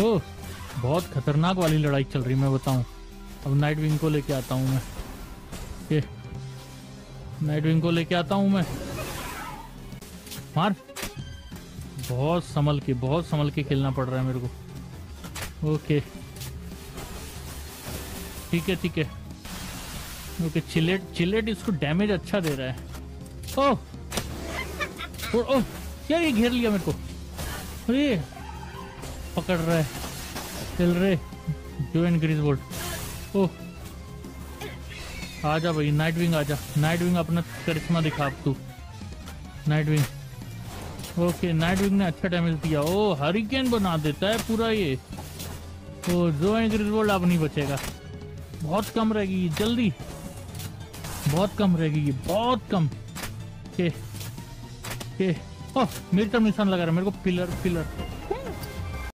ओह, बहुत खतरनाक वाली लड़ाई चल रही मैं बताऊँ। अब नाइट विंग को लेके आता हूँ मैं। ये नाइट विंग को लेके आता हूँ मैं। मार। बहुत संभल के, बहुत संभल के खेलना पड़ रहा है मेरे को। ओके। ठीक है ठीक है। ओके, चिलेट चिलेट इसको डैमेज अच्छा दे रहा है। ओह। ओह ओह, क्या ये घेर लिया मेरे को? अरे। पकड़ रहा चल रहे। जो ग्रीस बोल्ट ओह। आजा भाई नाइट विंग आजा नाइट विंग अपना करिश्मा दिखा अब तू। Nightwing okay Nightwing ने अच्छा डैमेज दिया। ओ हरिकेन बना देता है पूरा ये। ओ जो ग्रीस बोल्ट अब नहीं बचेगा। बहुत कम रहेगी जल्दी। बहुत कम रहेगी ये, बहुत कम। के के ओह, मेरी तरफ़ निशान लगा रहा है, मेरे को पिलर पिलर।